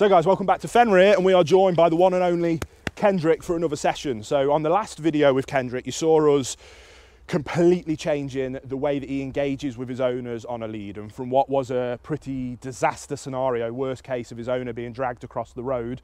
So guys, welcome back to Fenrir and we are joined by the one and only Kendrick for another session. So on the last video with Kendrick, you saw us completely changing the way that he engages with his owners on a lead and from what was a pretty disaster scenario, worst case of his owner being dragged across the road,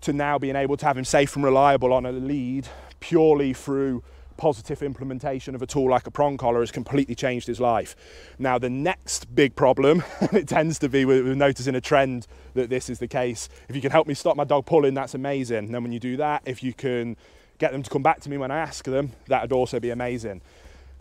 to now being able to have him safe and reliable on a lead purely through positive implementation of a tool like a prong collar has completely changed his life. Now, the next big problem, it tends to be, we're noticing a trend that this is the case. If you can help me stop my dog pulling, that's amazing. And then when you do that, if you can get them to come back to me when I ask them, that would also be amazing.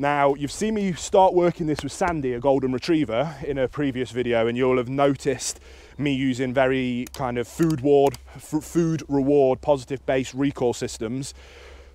Now, you've seen me start working this with Sandy, a golden retriever, in a previous video, and you'll have noticed me using very kind of food reward, food reward positive based recall systems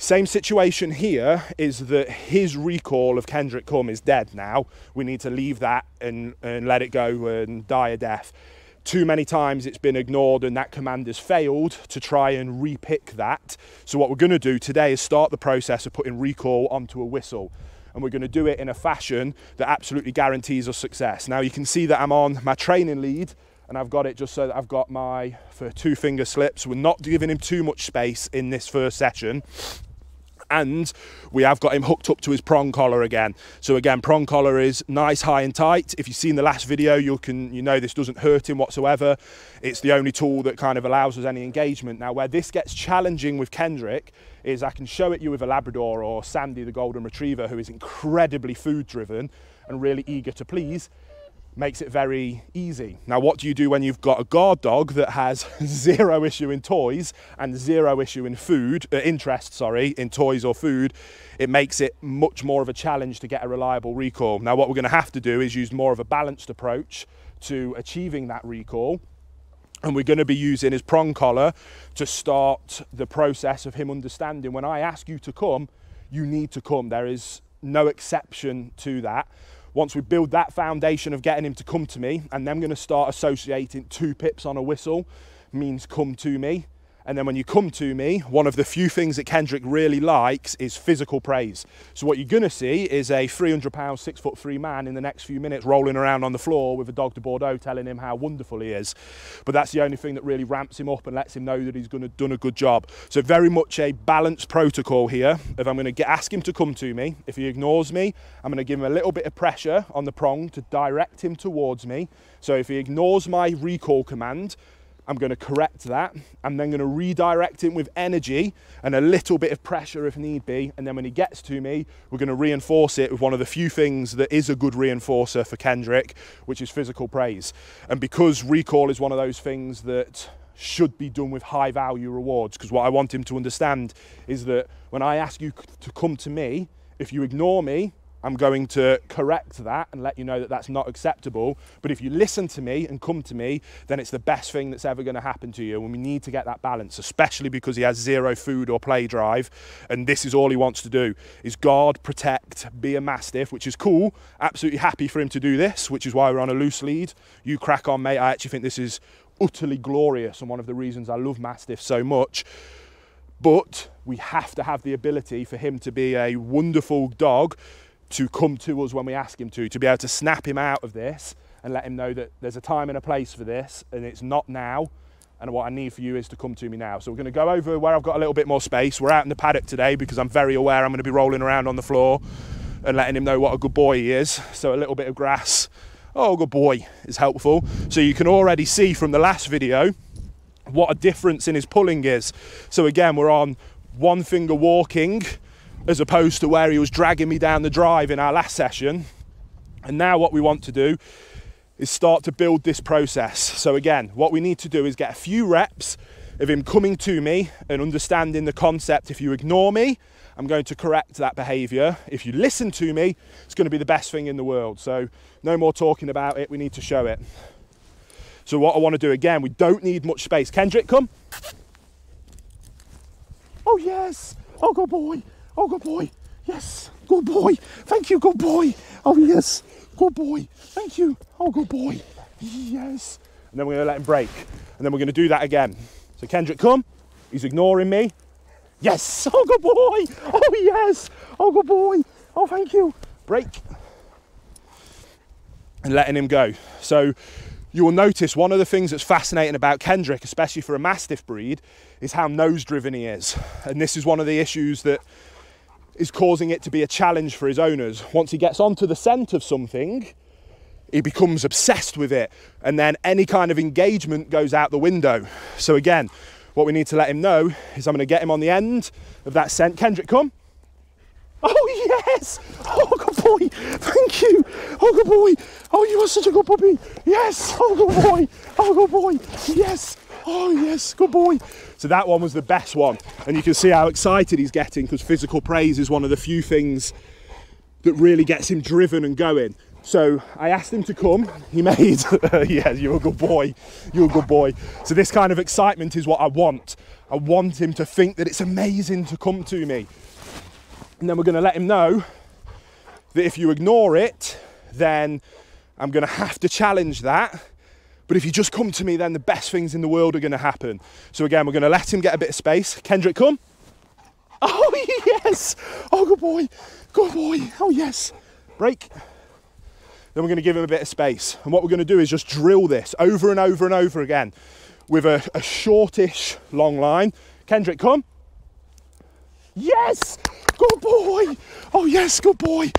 same situation here is that his recall of Kendrick Come is dead now. We need to leave that and, and let it go and die a death. Too many times it's been ignored and that command has failed to try and repick that. So what we're going to do today is start the process of putting recall onto a whistle and we're going to do it in a fashion that absolutely guarantees us success. Now you can see that I'm on my training lead and I've got it just so that I've got my for two finger slips. We're not giving him too much space in this first session and we have got him hooked up to his prong collar again. So again, prong collar is nice, high and tight. If you've seen the last video, you can you know this doesn't hurt him whatsoever. It's the only tool that kind of allows us any engagement. Now, where this gets challenging with Kendrick is I can show it you with a Labrador or Sandy, the Golden Retriever, who is incredibly food driven and really eager to please makes it very easy. Now, what do you do when you've got a guard dog that has zero issue in toys and zero issue in food, uh, interest, sorry, in toys or food? It makes it much more of a challenge to get a reliable recall. Now, what we're gonna have to do is use more of a balanced approach to achieving that recall. And we're going to be using his prong collar to start the process of him understanding when I ask you to come, you need to come. There is no exception to that. Once we build that foundation of getting him to come to me, and then I'm going to start associating two pips on a whistle means come to me. And then when you come to me, one of the few things that Kendrick really likes is physical praise. So what you're gonna see is a 300 pound, six foot three man in the next few minutes rolling around on the floor with a Dogue de Bordeaux telling him how wonderful he is. But that's the only thing that really ramps him up and lets him know that he's gonna done a good job. So very much a balanced protocol here. If I'm gonna get, ask him to come to me, if he ignores me, I'm gonna give him a little bit of pressure on the prong to direct him towards me. So if he ignores my recall command, I'm going to correct that. I'm then going to redirect him with energy and a little bit of pressure if need be. And then when he gets to me, we're going to reinforce it with one of the few things that is a good reinforcer for Kendrick, which is physical praise. And because recall is one of those things that should be done with high value rewards, because what I want him to understand is that when I ask you to come to me, if you ignore me, I'm going to correct that and let you know that that's not acceptable. But if you listen to me and come to me, then it's the best thing that's ever going to happen to you. And we need to get that balance, especially because he has zero food or play drive. And this is all he wants to do is guard, protect, be a mastiff, which is cool. Absolutely happy for him to do this, which is why we're on a loose lead. You crack on, mate. I actually think this is utterly glorious and one of the reasons I love mastiff so much but we have to have the ability for him to be a wonderful dog to come to us when we ask him to, to be able to snap him out of this and let him know that there's a time and a place for this and it's not now. And what I need for you is to come to me now. So we're going to go over where I've got a little bit more space. We're out in the paddock today because I'm very aware I'm going to be rolling around on the floor and letting him know what a good boy he is. So a little bit of grass, oh, good boy, is helpful. So you can already see from the last video what a difference in his pulling is. So again, we're on one finger walking, as opposed to where he was dragging me down the drive in our last session. And now what we want to do is start to build this process. So again, what we need to do is get a few reps of him coming to me and understanding the concept. If you ignore me, I'm going to correct that behavior. If you listen to me, it's going to be the best thing in the world. So no more talking about it, we need to show it. So what I want to do again, we don't need much space. Kendrick, come. Oh yes, oh good boy. Oh, good boy. Yes, good boy. Thank you, good boy. Oh, yes, good boy. Thank you. Oh, good boy. Yes. And then we're going to let him break. And then we're going to do that again. So, Kendrick, come. He's ignoring me. Yes. Oh, good boy. Oh, yes. Oh, good boy. Oh, thank you. Break. And letting him go. So, you will notice one of the things that's fascinating about Kendrick, especially for a Mastiff breed, is how nose driven he is. And this is one of the issues that is causing it to be a challenge for his owners. Once he gets onto the scent of something, he becomes obsessed with it. And then any kind of engagement goes out the window. So, again, what we need to let him know is I'm going to get him on the end of that scent. Kendrick, come. Oh, yes! Oh, good boy! Thank you! Oh, good boy! Oh, you are such a good puppy! Yes! Oh, good boy! Oh, good boy! Yes! Oh, yes, good boy. So that one was the best one. And you can see how excited he's getting because physical praise is one of the few things that really gets him driven and going. So I asked him to come. He made, yeah, you're a good boy. You're a good boy. So this kind of excitement is what I want. I want him to think that it's amazing to come to me. And then we're going to let him know that if you ignore it, then I'm going to have to challenge that. But if you just come to me, then the best things in the world are going to happen. So again, we're going to let him get a bit of space. Kendrick, come. Oh, yes. Oh, good boy. Good boy. Oh, yes. Break. Then we're going to give him a bit of space. And what we're going to do is just drill this over and over and over again with a, a shortish long line. Kendrick, come. Yes! Good boy! Oh, yes, good boy!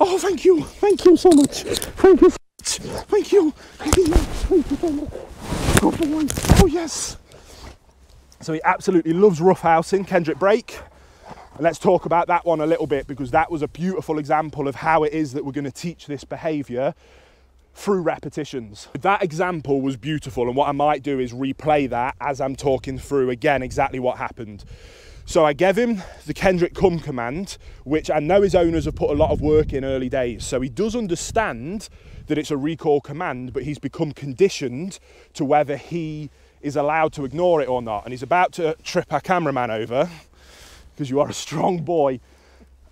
Oh, thank you! Thank you so much! Thank you Thank you! Good boy! Oh, yes! So he absolutely loves roughhousing. Kendrick Break. And let's talk about that one a little bit because that was a beautiful example of how it is that we're going to teach this behaviour through repetitions. That example was beautiful, and what I might do is replay that as I'm talking through again exactly what happened. So I gave him the Kendrick come command, which I know his owners have put a lot of work in early days. So he does understand that it's a recall command, but he's become conditioned to whether he is allowed to ignore it or not. And he's about to trip our cameraman over because you are a strong boy.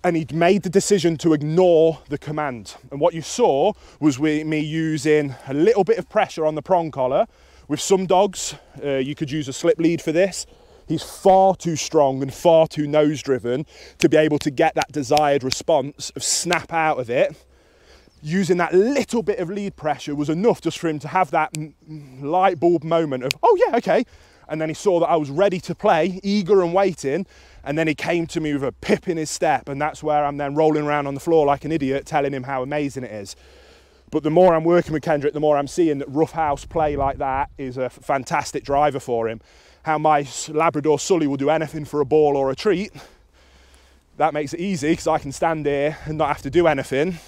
And he'd made the decision to ignore the command. And what you saw was me using a little bit of pressure on the prong collar. With some dogs, uh, you could use a slip lead for this He's far too strong and far too nose driven to be able to get that desired response of snap out of it. Using that little bit of lead pressure was enough just for him to have that light bulb moment of, oh yeah, okay. And then he saw that I was ready to play, eager and waiting. And then he came to me with a pip in his step. And that's where I'm then rolling around on the floor like an idiot, telling him how amazing it is. But the more I'm working with Kendrick, the more I'm seeing that rough house play like that is a fantastic driver for him how my Labrador Sully will do anything for a ball or a treat. That makes it easy because I can stand here and not have to do anything.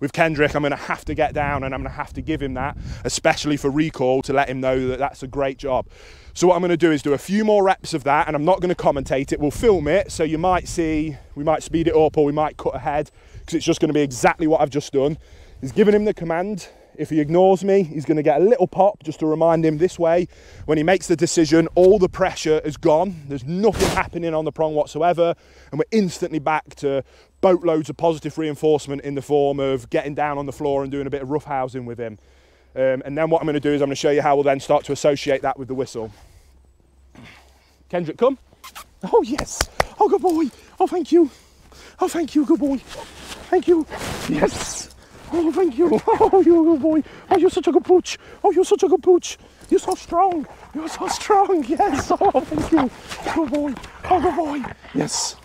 With Kendrick, I'm going to have to get down and I'm going to have to give him that, especially for recall, to let him know that that's a great job. So what I'm going to do is do a few more reps of that and I'm not going to commentate it. We'll film it so you might see, we might speed it up or we might cut ahead because it's just going to be exactly what I've just done. He's giving him the command if he ignores me, he's going to get a little pop just to remind him this way. When he makes the decision, all the pressure is gone. There's nothing happening on the prong whatsoever. And we're instantly back to boatloads of positive reinforcement in the form of getting down on the floor and doing a bit of rough housing with him. Um, and then what I'm going to do is I'm going to show you how we'll then start to associate that with the whistle. Kendrick, come. Oh, yes. Oh, good boy. Oh, thank you. Oh, thank you, good boy. Thank you. Yes. Oh, thank you. Oh, you're a good boy. Oh, you're such a good pooch. Oh, you're such a good pooch. You're so strong. You're so strong. Yes. Oh, thank you. Good boy. Oh, good boy. Yes.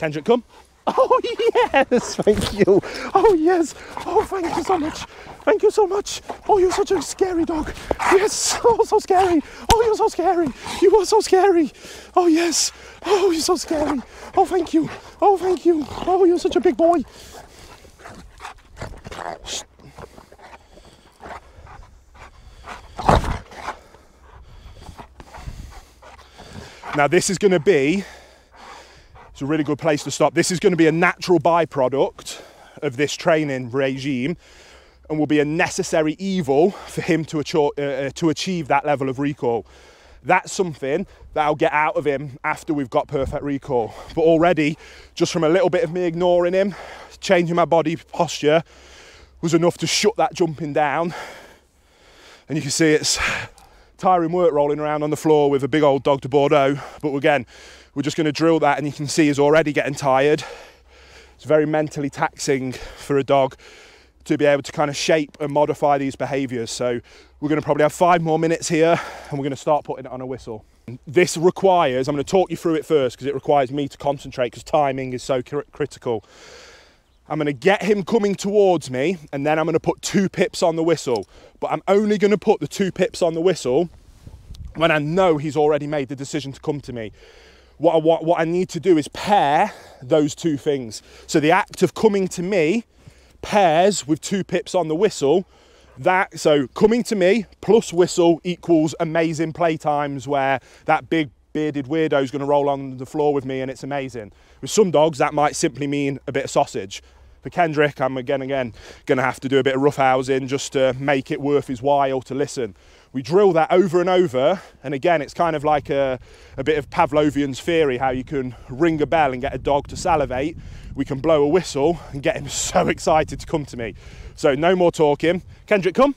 Kendrick, come. Oh, yes, thank you. Oh, yes. Oh, thank you so much. Thank you so much. Oh, you're such a scary dog. Yes. Oh, so scary. Oh, you're so scary. You are so scary. Oh, yes. Oh, you're so scary. Oh, thank you. Oh, thank you. Oh, you're such a big boy. Now, this is going to be it's a really good place to stop. This is going to be a natural byproduct of this training regime and will be a necessary evil for him to, achieve, uh, uh, to achieve that level of recall. That's something that I'll get out of him after we've got perfect recall. But already, just from a little bit of me ignoring him, changing my body posture, was enough to shut that jumping down. And you can see it's tiring work rolling around on the floor with a big old Dogue de Bordeaux. But again, we're just going to drill that, and you can see he's already getting tired. It's very mentally taxing for a dog to be able to kind of shape and modify these behaviors. So we're going to probably have five more minutes here and we're going to start putting it on a whistle. This requires, I'm going to talk you through it first because it requires me to concentrate because timing is so cr critical. I'm going to get him coming towards me and then I'm going to put two pips on the whistle. But I'm only going to put the two pips on the whistle when I know he's already made the decision to come to me. What I, what, what I need to do is pair those two things. So the act of coming to me pairs with two pips on the whistle. That so coming to me plus whistle equals amazing play times where that big bearded weirdo is going to roll on the floor with me and it's amazing. With some dogs that might simply mean a bit of sausage. For kendrick i'm again again going to have to do a bit of rough housing just to make it worth his while to listen we drill that over and over and again it's kind of like a, a bit of pavlovian's theory how you can ring a bell and get a dog to salivate we can blow a whistle and get him so excited to come to me. So no more talking. Kendrick, come.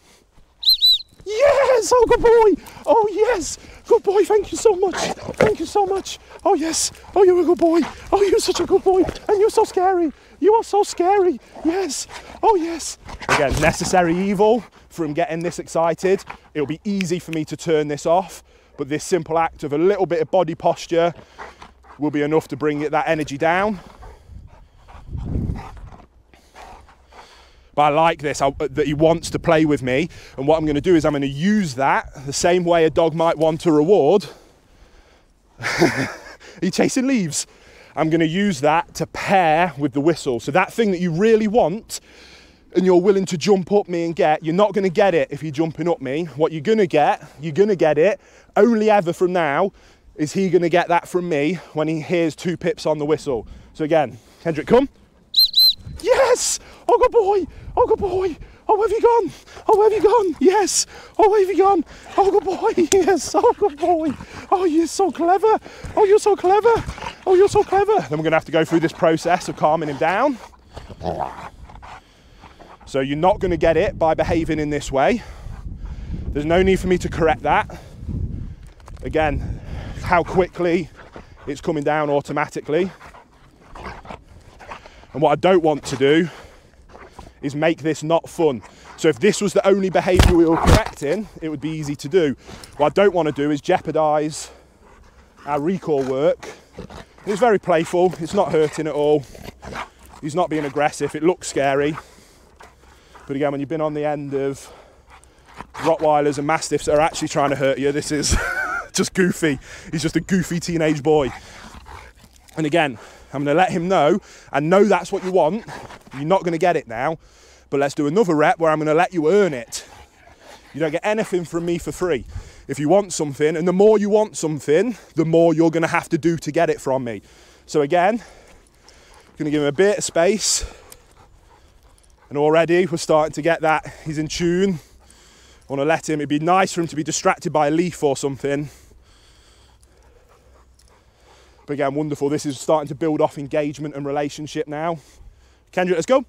Yes, oh good boy. Oh yes, good boy. Thank you so much. Thank you so much. Oh yes. Oh you're a good boy. Oh you're such a good boy, and you're so scary. You are so scary. Yes. Oh yes. Again, necessary evil from getting this excited. It'll be easy for me to turn this off, but this simple act of a little bit of body posture will be enough to bring it that energy down. But I like this, I, uh, that he wants to play with me. And what I'm going to do is I'm going to use that the same way a dog might want a reward. He chasing leaves. I'm going to use that to pair with the whistle. So that thing that you really want and you're willing to jump up me and get, you're not going to get it if you're jumping up me. What you're going to get, you're going to get it only ever from now is he going to get that from me when he hears two pips on the whistle. So again, Kendrick, come. Yes! Oh, good boy! Oh, good boy! Oh, where have you gone? Oh, where have you gone? Yes. Oh, where have you gone? Oh, good boy. Yes. Oh, good boy. Oh, you're so clever. Oh, you're so clever. Oh, you're so clever. Then we're going to have to go through this process of calming him down. So you're not going to get it by behaving in this way. There's no need for me to correct that. Again, how quickly it's coming down automatically. And what I don't want to do is make this not fun. So if this was the only behaviour we were correcting, it would be easy to do. What I don't want to do is jeopardise our recall work. It's very playful, it's not hurting at all. He's not being aggressive, it looks scary. But again, when you've been on the end of Rottweilers and Mastiffs that are actually trying to hurt you, this is just goofy. He's just a goofy teenage boy. And again, I'm going to let him know and know that's what you want. You're not going to get it now, but let's do another rep where I'm going to let you earn it. You don't get anything from me for free. If you want something, and the more you want something, the more you're going to have to do to get it from me. So again, I'm going to give him a bit of space. And already we're starting to get that. He's in tune. I want to let him. It'd be nice for him to be distracted by a leaf or something but again, wonderful. This is starting to build off engagement and relationship now. Kendra, let's go.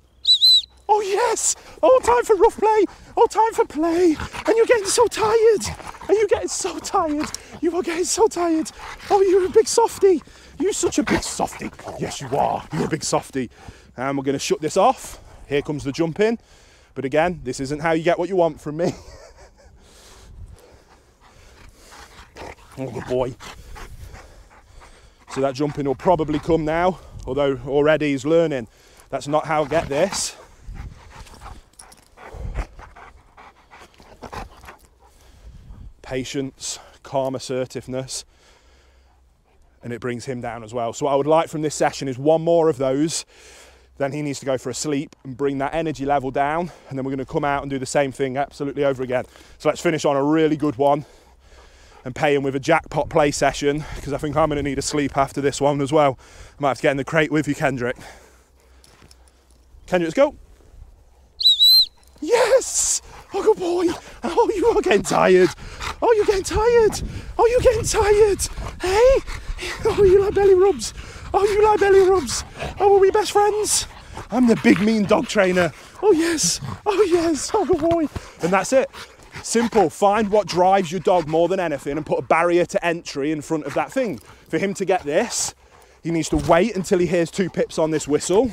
Oh yes! Oh, time for rough play! Oh, time for play! And you're getting so tired! Are you getting so tired? You are getting so tired! Oh, you're a big softy! You're such a big softy! Yes, you are! You're a big softy! And we're going to shut this off. Here comes the jump in. But again, this isn't how you get what you want from me. oh, good boy. So that jumping will probably come now, although already he's learning. That's not how I get this. Patience, calm assertiveness, and it brings him down as well. So what I would like from this session is one more of those, then he needs to go for a sleep and bring that energy level down, and then we're gonna come out and do the same thing absolutely over again. So let's finish on a really good one and pay him with a jackpot play session because I think I'm going to need a sleep after this one as well. I might have to get in the crate with you, Kendrick. Kendrick, let's go. Yes! Oh, good boy. Oh, you are getting tired. Oh, you're getting tired. Oh, you're getting tired. Hey? Oh, you like belly rubs. Oh, you like belly rubs. Oh, are we best friends? I'm the big mean dog trainer. Oh, yes. Oh, yes. Oh, good boy. And that's it. Simple. Find what drives your dog more than anything and put a barrier to entry in front of that thing. For him to get this, he needs to wait until he hears two pips on this whistle.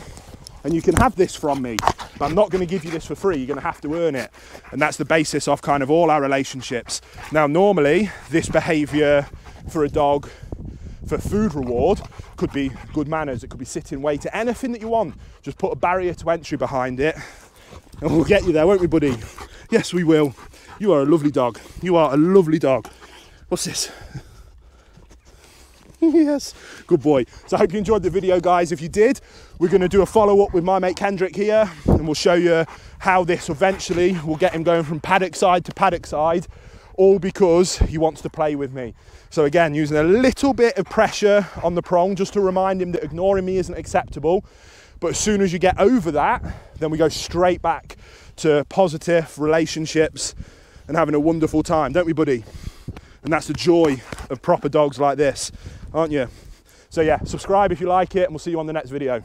And you can have this from me, but I'm not going to give you this for free. You're going to have to earn it. And that's the basis of kind of all our relationships. Now, normally, this behavior for a dog for food reward could be good manners, it could be sitting, to anything that you want. Just put a barrier to entry behind it, and we'll get you there, won't we, buddy? Yes, we will. You are a lovely dog. You are a lovely dog. What's this? yes, good boy. So I hope you enjoyed the video, guys. If you did, we're going to do a follow up with my mate Kendrick here, and we'll show you how this eventually will get him going from paddock side to paddock side, all because he wants to play with me. So again, using a little bit of pressure on the prong just to remind him that ignoring me isn't acceptable. But as soon as you get over that, then we go straight back to positive relationships and having a wonderful time, don't we, buddy? And that's the joy of proper dogs like this, aren't you? So yeah, subscribe if you like it, and we'll see you on the next video.